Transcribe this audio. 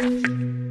Música